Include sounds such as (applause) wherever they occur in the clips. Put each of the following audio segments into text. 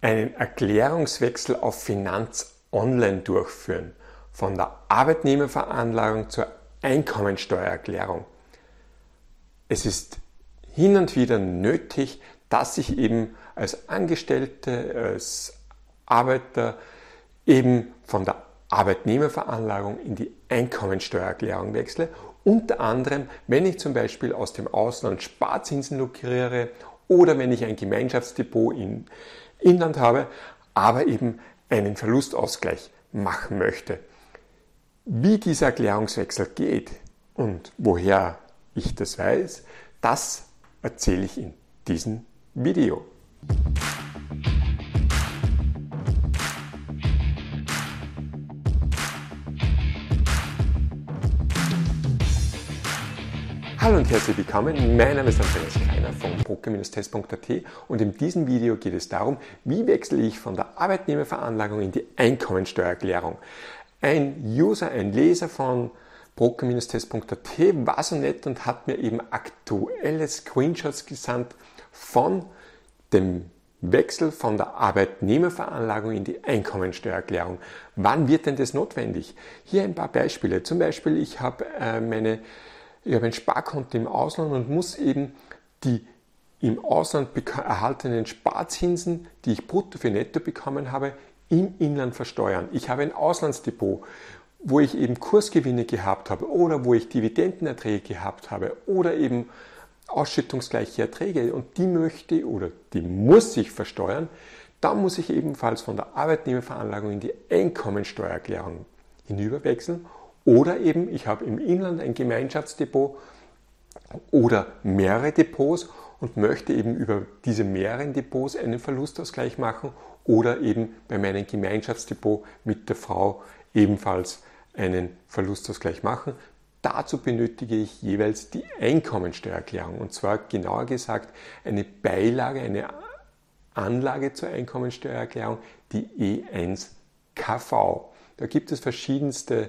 einen Erklärungswechsel auf Finanz Online durchführen, von der Arbeitnehmerveranlagung zur Einkommensteuererklärung. Es ist hin und wieder nötig, dass ich eben als Angestellte, als Arbeiter eben von der Arbeitnehmerveranlagung in die Einkommensteuererklärung wechsle. Unter anderem, wenn ich zum Beispiel aus dem Ausland Sparzinsen lukriere oder wenn ich ein Gemeinschaftsdepot im Inland habe, aber eben einen Verlustausgleich machen möchte. Wie dieser Erklärungswechsel geht und woher ich das weiß, das erzähle ich in diesem Video. Hallo und herzlich willkommen. Mein Name ist Andreas Kleiner von broker-test.at und in diesem Video geht es darum, wie wechsle ich von der Arbeitnehmerveranlagung in die Einkommensteuererklärung. Ein User, ein Leser von broker-test.at war so nett und hat mir eben aktuelle Screenshots gesandt von dem Wechsel von der Arbeitnehmerveranlagung in die Einkommensteuererklärung. Wann wird denn das notwendig? Hier ein paar Beispiele. Zum Beispiel, ich habe äh, meine, ich habe ein Sparkonto im Ausland und muss eben die im Ausland erhaltenen Sparzinsen, die ich brutto für netto bekommen habe, im Inland versteuern. Ich habe ein Auslandsdepot wo ich eben Kursgewinne gehabt habe oder wo ich Dividendenerträge gehabt habe oder eben ausschüttungsgleiche Erträge und die möchte oder die muss ich versteuern, dann muss ich ebenfalls von der Arbeitnehmerveranlagung in die Einkommensteuererklärung hinüberwechseln oder eben ich habe im Inland ein Gemeinschaftsdepot oder mehrere Depots und möchte eben über diese mehreren Depots einen Verlustausgleich machen oder eben bei meinem Gemeinschaftsdepot mit der Frau ebenfalls einen Verlustausgleich machen. Dazu benötige ich jeweils die Einkommensteuererklärung und zwar genauer gesagt eine Beilage, eine Anlage zur Einkommensteuererklärung, die E1KV. Da gibt es verschiedenste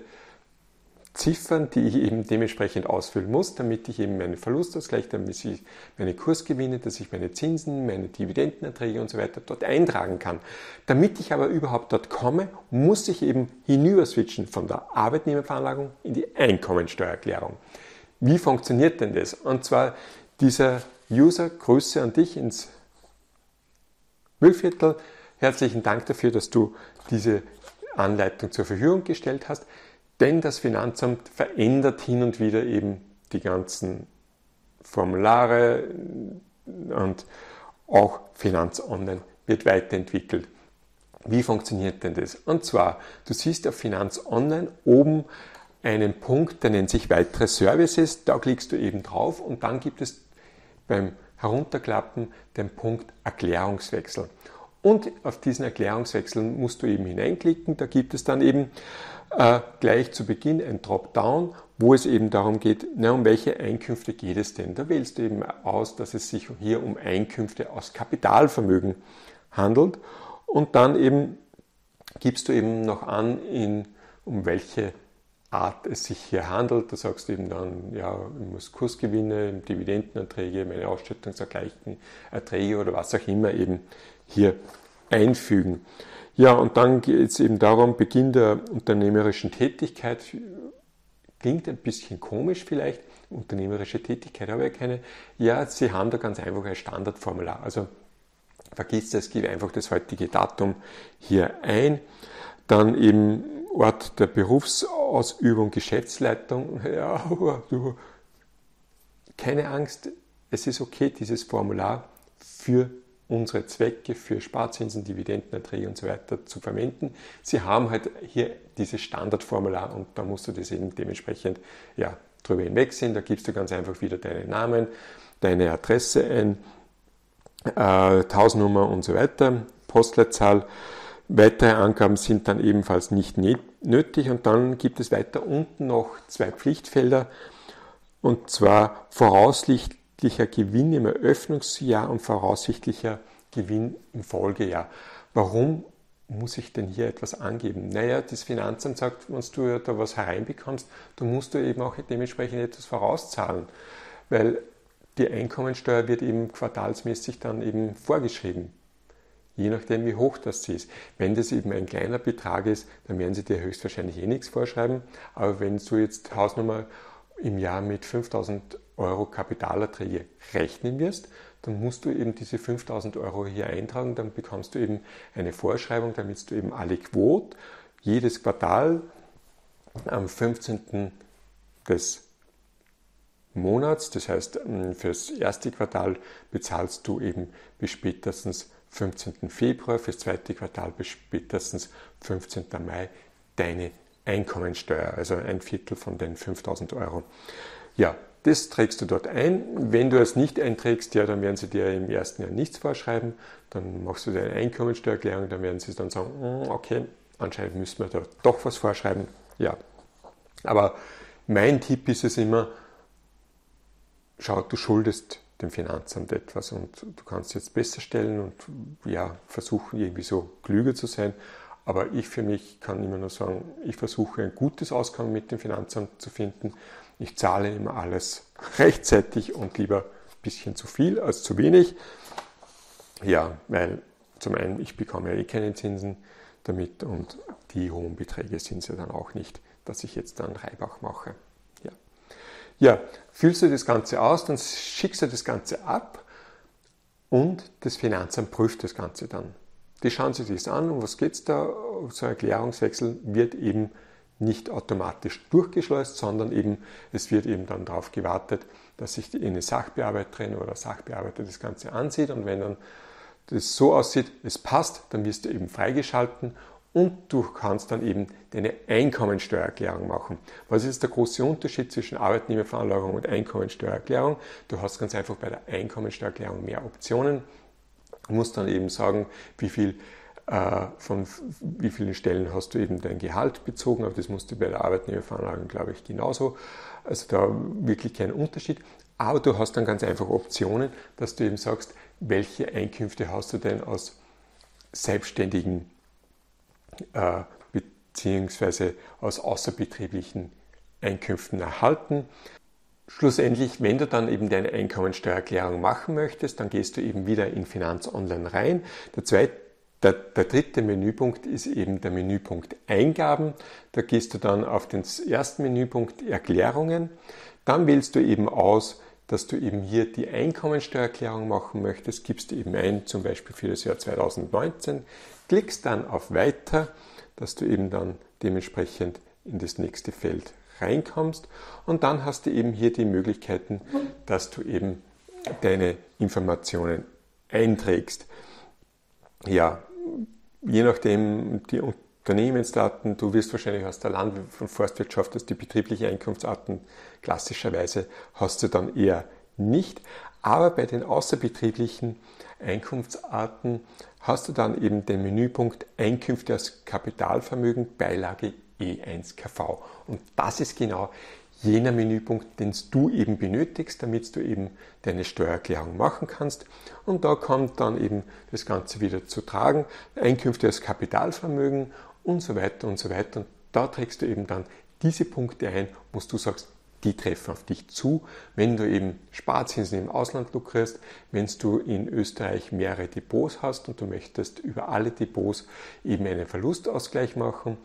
Ziffern, die ich eben dementsprechend ausfüllen muss, damit ich eben meinen Verlustausgleich, damit ich meine Kursgewinne, dass ich meine Zinsen, meine Dividendenerträge und so weiter dort eintragen kann. Damit ich aber überhaupt dort komme, muss ich eben hinüber switchen von der Arbeitnehmerveranlagung in die Einkommensteuererklärung. Wie funktioniert denn das? Und zwar dieser User, Grüße an dich ins Müllviertel. Herzlichen Dank dafür, dass du diese Anleitung zur Verfügung gestellt hast. Denn das Finanzamt verändert hin und wieder eben die ganzen Formulare und auch Finanz Online wird weiterentwickelt. Wie funktioniert denn das? Und zwar, du siehst auf Finanz Online oben einen Punkt, der nennt sich weitere Services. Da klickst du eben drauf und dann gibt es beim Herunterklappen den Punkt Erklärungswechsel. Und auf diesen Erklärungswechsel musst du eben hineinklicken. Da gibt es dann eben äh, gleich zu Beginn ein Dropdown, wo es eben darum geht, na, um welche Einkünfte geht es denn? Da wählst du eben aus, dass es sich hier um Einkünfte aus Kapitalvermögen handelt und dann eben gibst du eben noch an, in, um welche Art es sich hier handelt. Da sagst du eben dann, ja, ich muss Kursgewinne, Dividendenerträge, meine Ausstattungsergleichen, Erträge oder was auch immer eben hier einfügen. Ja, und dann geht es eben darum, Beginn der unternehmerischen Tätigkeit. Klingt ein bisschen komisch vielleicht, unternehmerische Tätigkeit habe ich keine. Ja, Sie haben da ganz einfach ein Standardformular. Also vergiss es, gib einfach das heutige Datum hier ein. Dann eben Ort der Berufsausübung, Geschäftsleitung. (laughs) Ja, keine Angst, es ist okay, dieses Formular für unsere Zwecke für Sparzinsen, Dividendenerträge und so weiter zu verwenden. Sie haben halt hier dieses Standardformular und da musst du das eben dementsprechend ja, drüber hinwegsehen. Da gibst du ganz einfach wieder deinen Namen, deine Adresse ein, äh, Hausnummer und so weiter, Postleitzahl. Weitere Angaben sind dann ebenfalls nicht nötig und dann gibt es weiter unten noch zwei Pflichtfelder und zwar voraussichtlich voraussichtlicher Gewinn im Eröffnungsjahr und voraussichtlicher Gewinn im Folgejahr. Warum muss ich denn hier etwas angeben? Naja, das Finanzamt sagt, wenn du da was hereinbekommst, dann musst du eben auch dementsprechend etwas vorauszahlen, weil die Einkommensteuer wird eben quartalsmäßig dann eben vorgeschrieben. je nachdem, wie hoch das ist. Wenn das eben ein kleiner Betrag ist, dann werden sie dir höchstwahrscheinlich eh nichts vorschreiben. Aber wenn du jetzt Hausnummer im Jahr mit 5000 Euro Kapitalerträge rechnen wirst, dann musst du eben diese 5000 Euro hier eintragen, dann bekommst du eben eine Vorschreibung, damit du eben alle Quote jedes Quartal am 15. des Monats, das heißt fürs erste Quartal bezahlst du eben bis spätestens 15. Februar, fürs zweite Quartal bis spätestens 15. Mai deine Einkommensteuer, also ein Viertel von den 5000 Euro. Ja, das trägst du dort ein. Wenn du es nicht einträgst, ja, dann werden sie dir im ersten Jahr nichts vorschreiben. Dann machst du deine Einkommensteuererklärung, dann werden sie dann sagen, hm, okay, anscheinend müssen wir da doch was vorschreiben. Ja. Aber mein Tipp ist es immer, schau, du schuldest dem Finanzamt etwas und du kannst jetzt besser stellen und ja, versuchen irgendwie so klüger zu sein. Aber ich für mich kann immer nur sagen, ich versuche ein gutes Auskommen mit dem Finanzamt zu finden. Ich zahle immer alles (laughs) rechtzeitig und lieber ein bisschen zu viel als zu wenig. Ja, weil zum einen, ich bekomme ja eh keine Zinsen damit und die hohen Beträge sind es ja dann auch nicht, dass ich jetzt dann Reibach mache. Ja. ja, füllst du das Ganze aus, dann schickst du das Ganze ab und das Finanzamt prüft das Ganze dann. Die schauen sich das an, um was geht es da? So ein Erklärungswechsel wird eben nicht automatisch durchgeschleust, sondern eben, es wird eben dann darauf gewartet, dass sich eine Sachbearbeiterin oder Sachbearbeiter das Ganze ansieht und wenn dann das so aussieht, es passt, dann wirst du eben freigeschalten und du kannst dann eben deine Einkommensteuererklärung machen. Was ist der große Unterschied zwischen Arbeitnehmerveranlagung und Einkommensteuererklärung? Du hast ganz einfach bei der Einkommensteuererklärung mehr Optionen. Du musst dann eben sagen, wie viel äh, von wie vielen Stellen hast du eben dein Gehalt bezogen, aber das musst du bei der Arbeitnehmerveranlagung, glaube ich, genauso. Also da wirklich kein Unterschied. Aber du hast dann ganz einfach Optionen, dass du eben sagst, welche Einkünfte hast du denn aus selbstständigen äh, beziehungsweise aus außerbetrieblichen Einkünften erhalten. Schlussendlich, wenn du dann eben deine Einkommensteuererklärung machen möchtest, dann gehst du eben wieder in Finanz Online rein. Der zweite der, der, dritte Menüpunkt ist eben der Menüpunkt Eingaben. Da gehst du dann auf den ersten Menüpunkt Erklärungen. Dann wählst du eben aus, dass du eben hier die Einkommensteuererklärung machen möchtest. Gibst du eben ein, zum Beispiel für das Jahr 2019. Klickst dann auf Weiter, dass du eben dann dementsprechend in das nächste Feld reinkommst. Und dann hast du eben hier die Möglichkeiten, dass du eben deine Informationen einträgst. Ja, je nachdem die Unternehmensdaten, du wirst wahrscheinlich aus der Land- und Forstwirtschaft, dass die betriebliche Einkunftsarten klassischerweise hast du dann eher nicht. Aber bei den außerbetrieblichen Einkunftsarten hast du dann eben den Menüpunkt Einkünfte aus Kapitalvermögen, Beilage E1KV. Und das ist genau jener Menüpunkt, den du eben benötigst, damit du eben deine Steuererklärung machen kannst. Und da kommt dann eben das Ganze wieder zu tragen, Einkünfte aus Kapitalvermögen und so weiter und so weiter. Und da trägst du eben dann diese Punkte ein, wo du sagst, die treffen auf dich zu. Wenn du eben Sparzinsen im Ausland lukrierst, wenn du in Österreich mehrere Depots hast und du möchtest über alle Depots eben einen Verlustausgleich machen,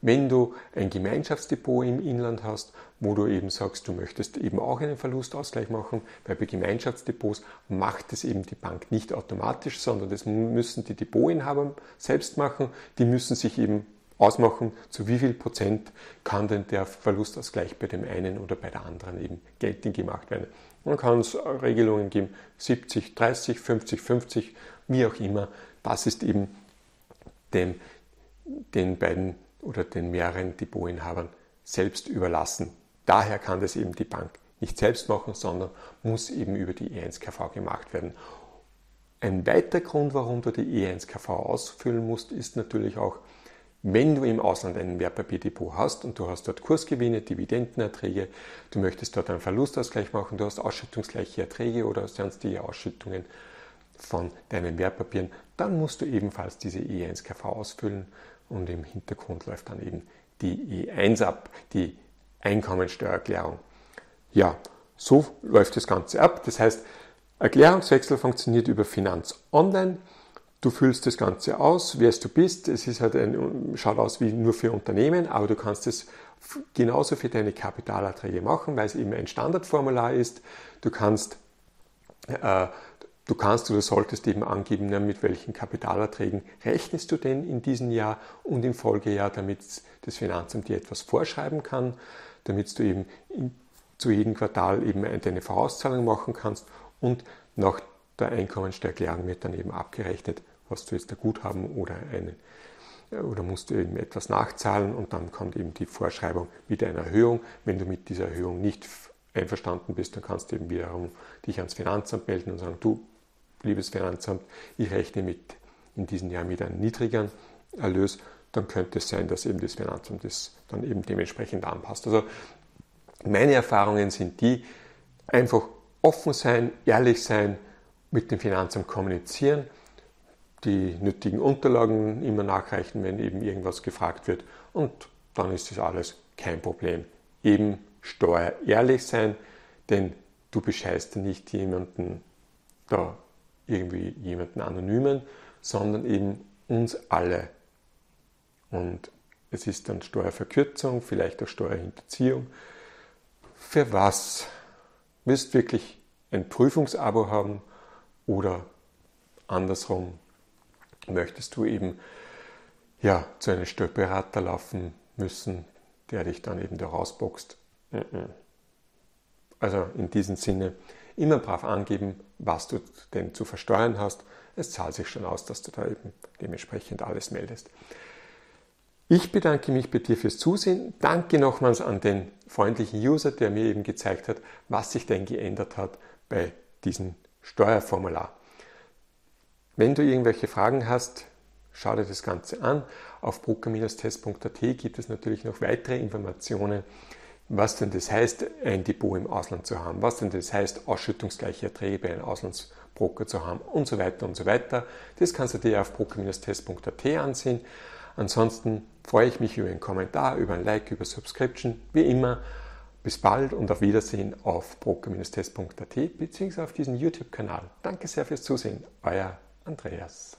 wenn du ein Gemeinschaftsdepot im Inland hast, wo du eben sagst, du möchtest eben auch einen Verlustausgleich machen, weil bei Gemeinschaftsdepots macht es eben die Bank nicht automatisch, sondern das müssen die Depotinhaber selbst machen. Die müssen sich eben ausmachen, zu wie viel Prozent kann denn der Verlustausgleich bei dem einen oder bei der anderen eben geltend gemacht werden. Man kann es Regelungen geben, 70, 30, 50, 50, wie auch immer. Das ist eben dem, den beiden oder den mehreren Depotinhabern selbst überlassen. Daher kann das eben die Bank nicht selbst machen, sondern muss eben über die E1KV gemacht werden. Ein weiterer Grund, warum du die E1KV ausfüllen musst, ist natürlich auch, wenn du im Ausland ein Wertpapierdepot hast und du hast dort Kursgewinne, Dividendenerträge, du möchtest dort einen Verlustausgleich machen, du hast ausschüttungsgleiche Erträge oder sonstige Ausschüttungen von deinen Wertpapieren, dann musst du ebenfalls diese E1KV ausfüllen und im Hintergrund läuft dann eben die E1 ab, die Einkommensteuererklärung. Ja, so läuft das Ganze ab. Das heißt, Erklärungswechsel funktioniert über Finanz Online. Du füllst das Ganze aus, wer du bist. Es ist halt ein, schaut aus wie nur für Unternehmen, aber du kannst es genauso für deine Kapitalerträge machen, weil es eben ein Standardformular ist. Du kannst, äh, du kannst oder solltest eben angeben, mit welchen Kapitalerträgen rechnest du denn in diesem Jahr und im Folgejahr, damit das Finanzamt dir etwas vorschreiben kann, damit du eben in, zu jedem Quartal eben deine Vorauszahlung machen kannst und nach der Einkommensteuererklärung wird dann eben abgerechnet, was du jetzt da Guthaben oder einen oder musst du eben etwas nachzahlen und dann kommt eben die Vorschreibung mit einer Erhöhung. Wenn du mit dieser Erhöhung nicht einverstanden bist, dann kannst du eben wiederum dich ans Finanzamt melden und sagen, du, liebes Finanzamt, ich rechne mit in diesem Jahr mit einem niedrigeren Erlös, dann könnte es sein, dass eben das Finanzamt das dann eben dementsprechend anpasst. Also meine Erfahrungen sind die, einfach offen sein, ehrlich sein, mit dem Finanzamt kommunizieren die nötigen Unterlagen immer nachreichen, wenn eben irgendwas gefragt wird und dann ist das alles kein Problem. Eben steuerehrlich sein, denn du bescheißt nicht jemanden da irgendwie jemanden anonymen, sondern eben uns alle. Und es ist dann Steuerverkürzung, vielleicht auch Steuerhinterziehung. Für was? Willst wirklich ein Prüfungsabo haben oder andersrum möchtest du eben ja, zu einem Steuerberater laufen müssen, der dich dann eben da rausboxt. Also in diesem Sinne immer brav angeben, was du denn zu versteuern hast. Es zahlt sich schon aus, dass du da eben dementsprechend alles meldest. Ich bedanke mich bei dir fürs Zusehen. Danke nochmals an den freundlichen User, der mir eben gezeigt hat, was sich denn geändert hat bei diesem Steuerformular. Wenn du irgendwelche Fragen hast, schau dir das Ganze an. Auf broker-test.at gibt es natürlich noch weitere Informationen, was denn das heißt, ein Depot im Ausland zu haben, was denn das heißt, ausschüttungsgleiche Erträge bei einem Auslandsbroker zu haben und so weiter und so weiter. Das kannst du dir auf broker-test.at ansehen. Ansonsten freue ich mich über einen Kommentar, über ein Like, über Subscription. Wie immer, bis bald und auf Wiedersehen auf broker-test.at bzw. auf diesem YouTube-Kanal. Danke sehr fürs Zusehen. Euer Andreas.